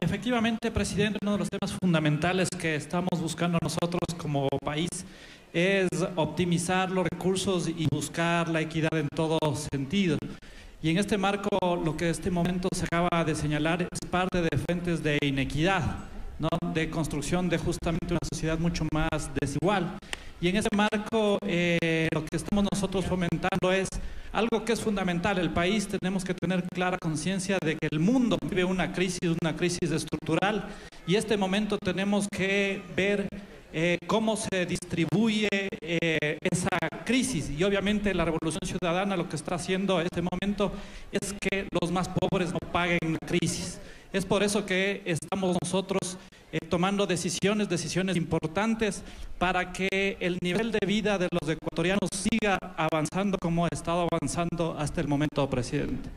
Efectivamente, presidente, uno de los temas fundamentales que estamos buscando nosotros como país es optimizar los recursos y buscar la equidad en todo sentido. Y en este marco, lo que este momento se acaba de señalar es parte de fuentes de inequidad, ¿no? de construcción de justamente una sociedad mucho más desigual. Y en ese marco, eh, lo que estamos nosotros fomentando es algo que es fundamental. El país tenemos que tener clara conciencia de que el mundo vive una crisis, una crisis estructural, y este momento tenemos que ver eh, cómo se distribuye eh, esa crisis. Y obviamente la Revolución Ciudadana lo que está haciendo en este momento es que los más pobres no paguen la crisis. Es por eso que estamos nosotros eh, tomando decisiones, decisiones importantes para que el nivel de vida de los ecuatorianos siga avanzando como ha estado avanzando hasta el momento, presidente.